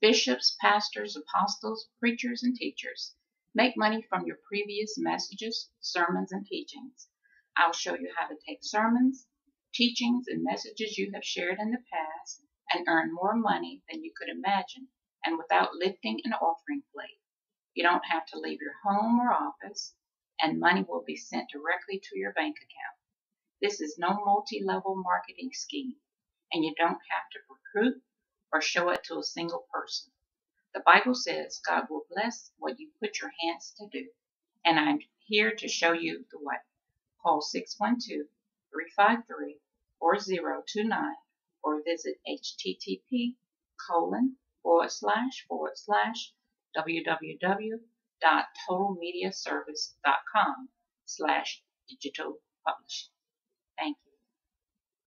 Bishops, pastors, apostles, preachers, and teachers make money from your previous messages, sermons, and teachings. I'll show you how to take sermons, teachings, and messages you have shared in the past and earn more money than you could imagine and without lifting an offering plate. You don't have to leave your home or office, and money will be sent directly to your bank account. This is no multi level marketing scheme, and you don't have to recruit or show it to a single person. The Bible says God will bless what you put your hands to do, and I'm here to show you the way. Call 612 353 4029 or visit http colon forward slash forward slash www.totalmediaservice.com slash digital publishing.